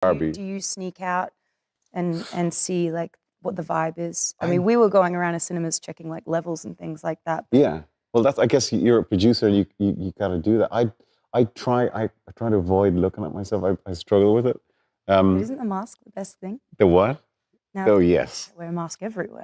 Barbie. Do you sneak out and and see like what the vibe is? I I- mean, we were going around to cinemas checking like levels and things like that. Yeah. Well, that's. I guess you're a producer. and You you, you got to do that. I I try. I, I try to avoid looking at myself. I, I struggle with it. Um, isn't the mask the best thing? the what? Now Oh yes. I wear a mask everywhere.